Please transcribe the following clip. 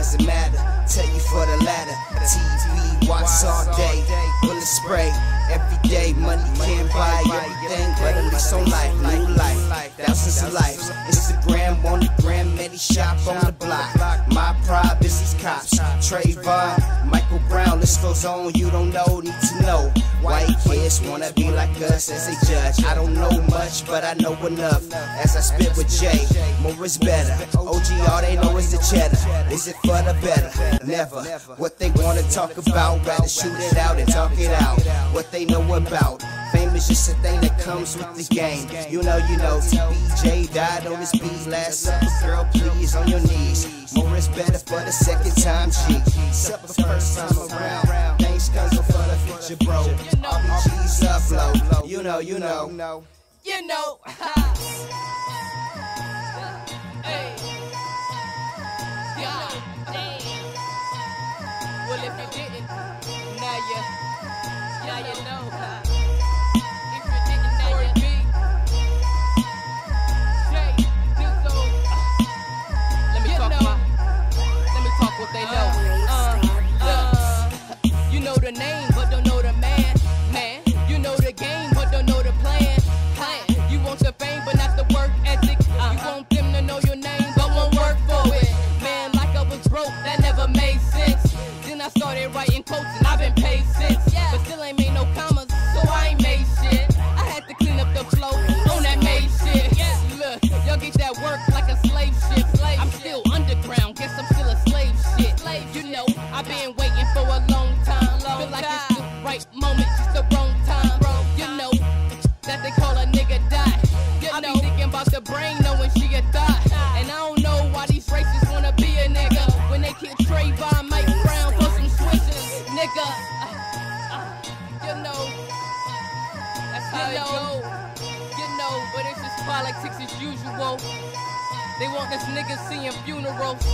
doesn't matter. Tell you for the ladder. TV, watch all day. Bullet spray. Every day, money can't buy everything, but at least on life, new life, thousands of lives. Instagram on the gram, many shop on the block. My pride is these cops. Trayvon, Michael Brown, this goes on, you don't know, need to know. Kids wanna be like us as a judge. I don't know much, but I know enough. As I spit with Jay, Moore is better. OG, all they know is the cheddar. Is it for the better? Never. What they wanna talk about, rather shoot it out and talk it out. What they know about. Fame is just a thing that comes with the game. You know, you know, TBJ died on his beat last supper. Girl, please, on your knees. Moore is better for the second time, G. Supper first time around. Thanks, cause for the future, bro. RBG's upload. You know, you know. You know. Well, if you didn't, now you, now you know. If you didn't, now you be. Jay, Dizzo. Let me talk my, let me talk what they know. Uh, uh, you know the name, writing quotes, and I've been paid since. Yeah. But still ain't made no commas, so I ain't made shit. I had to clean up the flow on that made shit. Yeah. Look, y'all get that work like a slave ship. I'm still underground, guess I'm still a slave shit. Slave You know, I've been waiting for a long time. Long Feel like it's the right moment, just the wrong time. You know, that they call a nigga die. You know, thinking about the brain, knowing she a thought. That's how. You know, but it's just politics as usual. They want this nigga seeing funerals.